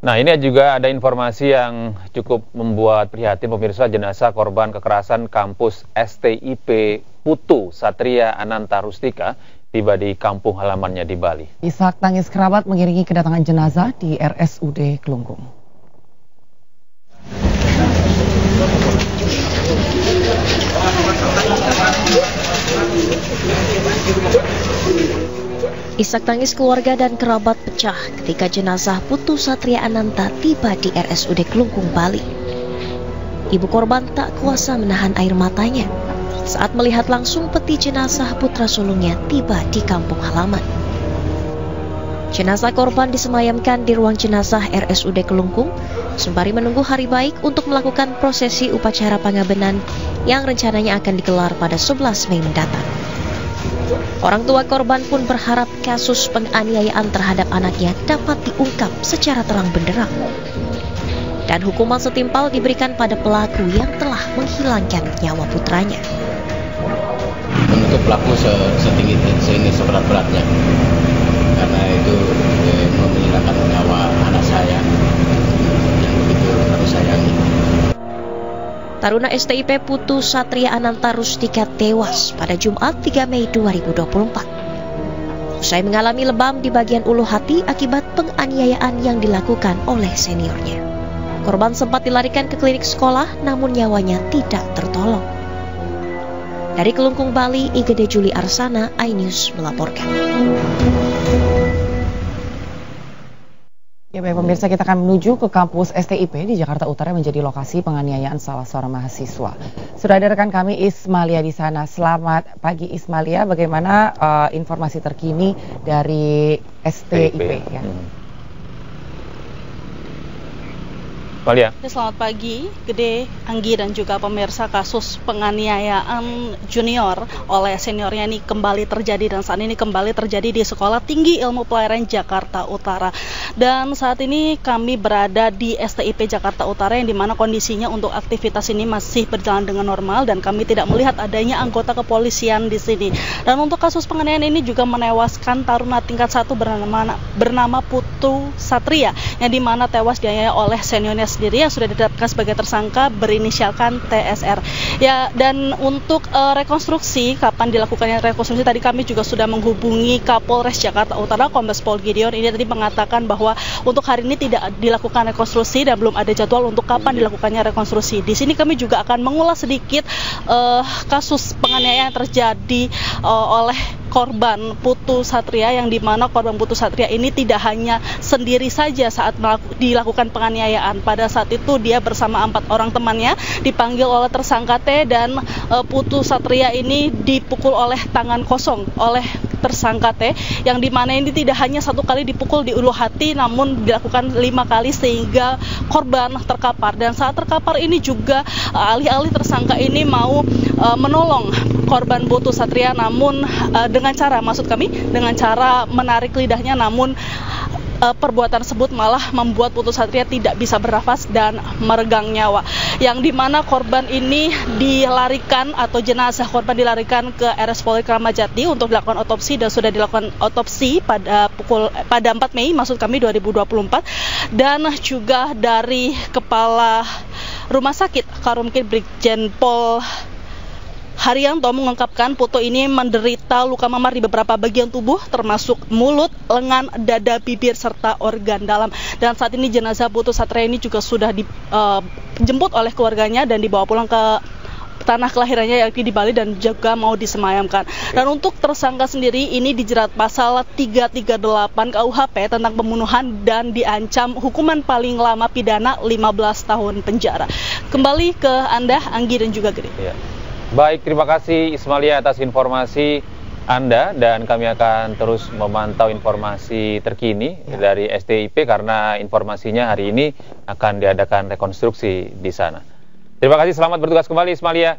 Nah ini juga ada informasi yang cukup membuat prihatin pemirsa jenazah korban kekerasan kampus STIP Putu Satria Ananta Rustika tiba di kampung halamannya di Bali. Isak tangis kerabat mengiringi kedatangan jenazah di RSUD Kelungkung. Isak tangis keluarga dan kerabat pecah ketika jenazah Putu Satria Ananta tiba di RSUD Kelungkung, Bali. Ibu korban tak kuasa menahan air matanya saat melihat langsung peti jenazah putra sulungnya tiba di kampung halaman. Jenazah korban disemayamkan di ruang jenazah RSUD Kelungkung sembari menunggu hari baik untuk melakukan prosesi upacara pengabenan yang rencananya akan digelar pada 11 Mei mendatang. Orang tua korban pun berharap kasus penganiayaan terhadap anaknya dapat diungkap secara terang benderang. Dan hukuman setimpal diberikan pada pelaku yang telah menghilangkan nyawa putranya. Untuk pelaku setinggi ini seberat-beratnya, karena itu eh, menghilangkan nyawa anak saya yang begitu kami sayangi. Taruna STIP Putu Satria Ananta Rustika tewas pada Jumat 3 Mei 2024. Usai mengalami lebam di bagian ulu hati akibat penganiayaan yang dilakukan oleh seniornya. Korban sempat dilarikan ke klinik sekolah namun nyawanya tidak tertolong. Dari Kelungkung Bali, Igede Juli Arsana, iNews melaporkan. Ya baik pemirsa kita akan menuju ke kampus STIP di Jakarta Utara yang menjadi lokasi penganiayaan salah seorang mahasiswa. Sudah ada rekan kami Ismalia di sana. Selamat pagi Ismalia, bagaimana uh, informasi terkini dari STIP? STIP. Ya. Hmm. Malia. Selamat pagi, Gede, Anggi dan juga pemirsa kasus penganiayaan junior oleh seniornya ini kembali terjadi dan saat ini kembali terjadi di Sekolah Tinggi Ilmu Pelayaran Jakarta Utara. Dan saat ini kami berada di STIP Jakarta Utara yang di mana kondisinya untuk aktivitas ini masih berjalan dengan normal dan kami tidak melihat adanya anggota kepolisian di sini. Dan untuk kasus penganiayaan ini juga menewaskan taruna tingkat satu bernama bernama Putu Satria yang di mana tewas dianiaya oleh seniornya sendiri yang sudah ditetapkan sebagai tersangka berinisialkan TSR. Ya dan untuk uh, rekonstruksi kapan dilakukannya rekonstruksi tadi kami juga sudah menghubungi Kapolres Jakarta Utara Kombes Pol Gideon ini tadi mengatakan bahwa untuk hari ini tidak dilakukan rekonstruksi dan belum ada jadwal untuk kapan dilakukannya rekonstruksi. Di sini kami juga akan mengulas sedikit uh, kasus penganiayaan yang terjadi uh, oleh korban Putu Satria yang di mana korban Putu Satria ini tidak hanya sendiri saja saat dilakukan penganiayaan. Pada saat itu dia bersama empat orang temannya dipanggil oleh tersangka T dan e, Putu Satria ini dipukul oleh tangan kosong oleh tersangka T yang di mana ini tidak hanya satu kali dipukul di ulu hati namun dilakukan lima kali sehingga korban terkapar. Dan saat terkapar ini juga e, alih-alih tersangka ini mau e, menolong korban Putu Satria. Namun dengan cara maksud kami dengan cara menarik lidahnya namun uh, perbuatan tersebut malah membuat Putu Satria tidak bisa bernafas dan meregang nyawa. Yang di mana korban ini dilarikan atau jenazah korban dilarikan ke RS Polri Kramajati untuk dilakukan otopsi dan sudah dilakukan otopsi pada pukul pada 4 Mei maksud kami 2024 dan juga dari kepala rumah sakit Karumkin Brigjen Pol Haryanto mengungkapkan Putu ini menderita luka memar di beberapa bagian tubuh termasuk mulut, lengan, dada, bibir serta organ dalam. Dan saat ini jenazah Putu Satria ini juga sudah dijemput uh, oleh keluarganya dan dibawa pulang ke tanah kelahirannya yakni di Bali dan juga mau disemayamkan. Dan untuk tersangka sendiri ini dijerat pasal 338 KUHP tentang pembunuhan dan diancam hukuman paling lama pidana 15 tahun penjara. Kembali ke Anda Anggi dan juga. Ya. Baik, terima kasih Ismalia atas informasi Anda dan kami akan terus memantau informasi terkini ya. dari STIP karena informasinya hari ini akan diadakan rekonstruksi di sana. Terima kasih, selamat bertugas kembali Ismalia.